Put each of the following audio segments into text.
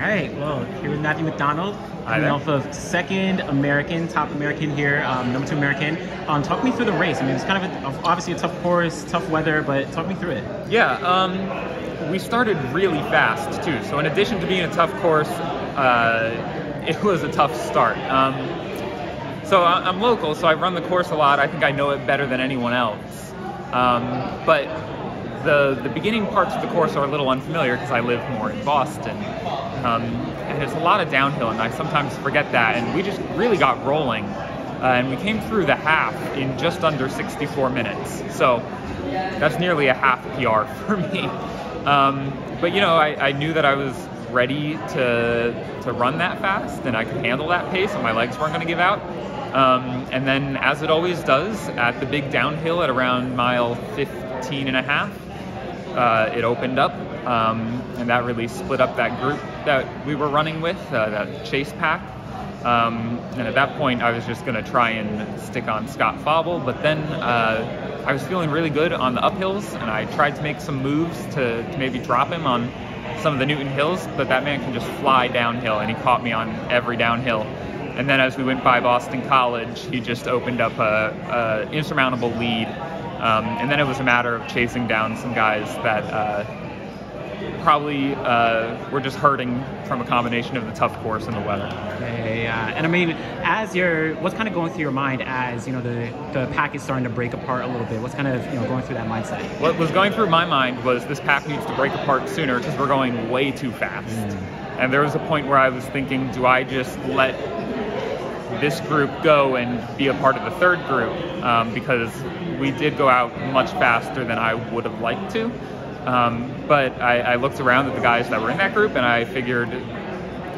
right, well, here with Matthew McDonald, coming off of second American, top American here, um, number two American. Um, talk me through the race. I mean, it's kind of a, obviously a tough course, tough weather, but talk me through it. Yeah, um, we started really fast too. So in addition to being a tough course, uh, it was a tough start. Um, so I'm local, so I run the course a lot. I think I know it better than anyone else. Um, but the the beginning parts of the course are a little unfamiliar because I live more in Boston, um, and it's a lot of downhill, and I sometimes forget that. And we just really got rolling, uh, and we came through the half in just under 64 minutes. So that's nearly a half PR for me. Um, but you know, I, I knew that I was ready to to run that fast, and I could handle that pace, and my legs weren't going to give out. Um, and then, as it always does, at the big downhill at around mile 15 and a half, uh, it opened up, um, and that really split up that group that we were running with, uh, that chase pack. Um, and at that point, I was just going to try and stick on Scott Fauble, but then uh, I was feeling really good on the uphills, and I tried to make some moves to, to maybe drop him on some of the Newton hills, but that man can just fly downhill, and he caught me on every downhill. And then as we went by Boston College, he just opened up a, a insurmountable lead. Um, and then it was a matter of chasing down some guys that uh, probably uh, were just hurting from a combination of the tough course and the weather. Yeah, yeah. And I mean, as you're, what's kind of going through your mind as you know the the pack is starting to break apart a little bit? What's kind of you know going through that mindset? What was going through my mind was this pack needs to break apart sooner because we're going way too fast. And there was a point where I was thinking, do I just let this group go and be a part of the third group? Um, because we did go out much faster than I would have liked to. Um, but I, I looked around at the guys that were in that group and I figured,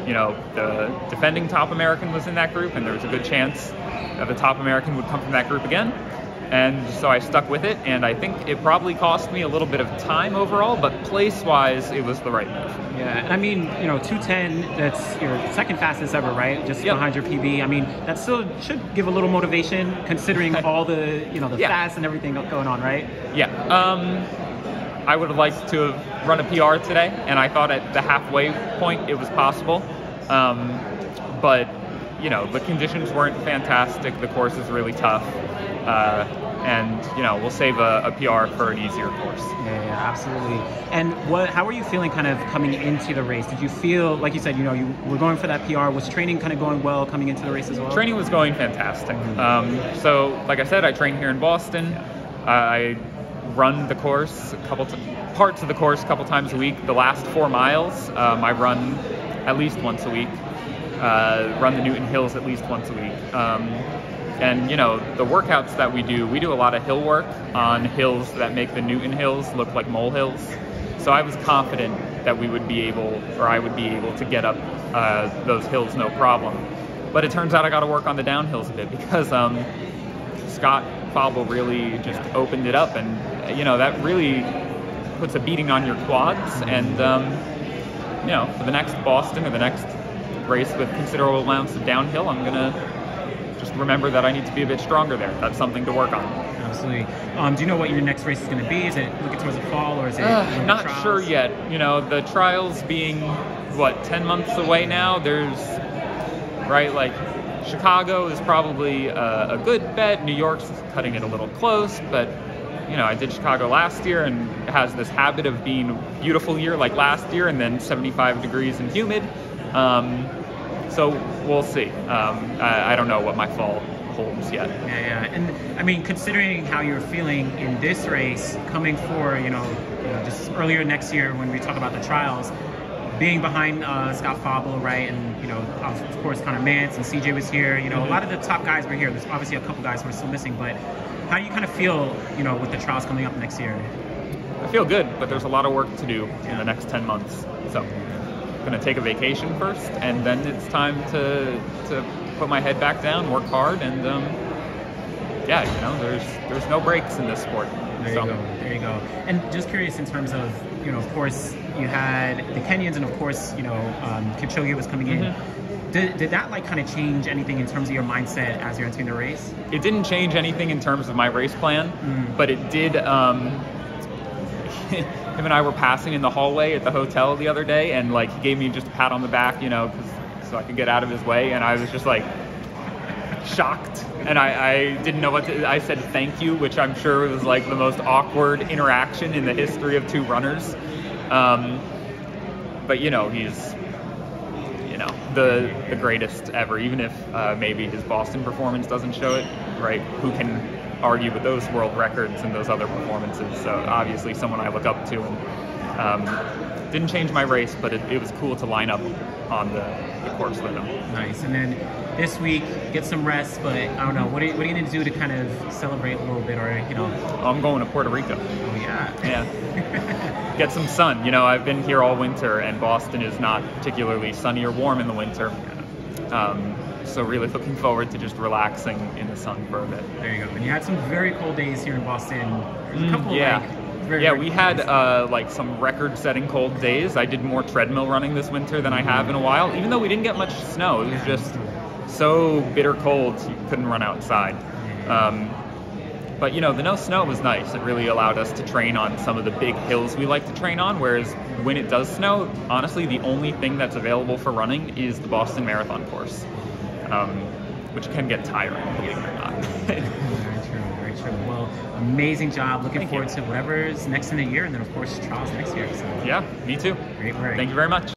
you know, the defending top American was in that group and there was a good chance that the top American would come from that group again. And so I stuck with it, and I think it probably cost me a little bit of time overall, but place-wise, it was the right move. Yeah, and I mean, you know, 210, that's your second fastest ever, right? Just Yep. behind your PB. I mean, that still should give a little motivation considering all the, you know, the Yeah. fast and everything going on, right? Yeah. Um, I would have liked to have run a PR today, and I thought at the halfway point it was possible. Um, but, you know, the conditions weren't fantastic. The course is really tough. Uh, and, you know, we'll save a, a PR for an easier course. Yeah, yeah, absolutely. And what? How were you feeling kind of coming into the race? Did you feel, like you said, you know, you were going for that PR? Was training kind of going well coming into the race as well? Training was going fantastic. Um, so, like I said, I train here in Boston. I run the course a couple t- parts of the course a couple times a week. The last four miles, um, I run at least once a week. Uh, run the Newton Hills at least once a week. Um, and you know the workouts that we do, we do a lot of hill work on hills that make the Newton Hills look like molehills. So I was confident that we would be able, or I would be able to get up uh, those hills no problem. But it turns out I got to work on the downhills a bit because um, Scott Fauble really just opened it up, and you know that really puts a beating on your quads. And um, you know, for the next Boston or the next race with considerable amounts of downhill, I'm gonna just remember that I need to be a bit stronger there. That's something to work on. Absolutely. Um, do you know what your next race is going to be? Is it looking towards the fall or is it? Uh, not trials? sure yet. You know, the trials being what ten months away now. There's right like Chicago is probably a, a good bet. New York's cutting it a little close, but you know, I did Chicago last year and it has this habit of being beautiful year like last year and then 75 degrees and humid. Um, so we'll see. Um, I, I don't know what my fall holds yet. Yeah, yeah. And I mean, considering how you're feeling in this race, coming for, you know, you know, just earlier next year when we talk about the trials, being behind uh, Scott Fauble, right, and you know, of, of course, Conner Mantz and CJ was here. You know, a lot of the top guys were here. There's obviously a couple guys who are still missing, but how do you kind of feel, you know, with the trials coming up next year? I feel good, but there's a lot of work to do in the next 10 months. So going to take a vacation first, and then it's time to, to put my head back down, work hard, and um, yeah, you know, there's there's no breaks in this sport. There so, you go. There you go. And just curious in terms of, you know, of course, you had the Kenyans, and of course, you know, um, Kipchoge was coming in. Mm-hmm. Did, did that like kind of change anything in terms of your mindset as you're entering the race? It didn't change anything in terms of my race plan, Mm. but it did. Um, him and I were passing in the hallway at the hotel the other day, and like he gave me just a pat on the back, you know, so I could get out of his way, and I was just like shocked, and I, I didn't know what to. I said thank you, which I'm sure was like the most awkward interaction in the history of two runners. Um, but you know, he's you know the the greatest ever. Even if uh, maybe his Boston performance doesn't show it, right? Who can argue with those world records and those other performances? So obviously, someone I look up to, and um, didn't change my race, but it, it was cool to line up on the, the course with him. Nice. And then this week, get some rest. But I don't know. What are you, what are you going to do to kind of celebrate a little bit, or you know? I'm going to Puerto Rico. Oh yeah. Yeah. Get some sun. You know, I've been here all winter, and Boston is not particularly sunny or warm in the winter. Um, so really looking forward to just relaxing in the sun for a bit. There you go. And you had some very cold days here in Boston. There's a couple Mm, yeah. like very, yeah, very we had uh, like some record-setting cold days. I did more treadmill running this winter than I have in a while, even though we didn't get much snow. It was just so bitter cold you couldn't run outside. Um, but you know, the no snow was nice. It really allowed us to train on some of the big hills we like to train on. Whereas when it does snow, honestly, the only thing that's available for running is the Boston Marathon course, um, which can get tiring, believe it or not. Very true, very true. Well, amazing job. Looking Thank forward you. to whatever's next in the year, and then of course trials next year. So yeah, me too. great work. Thank you very much.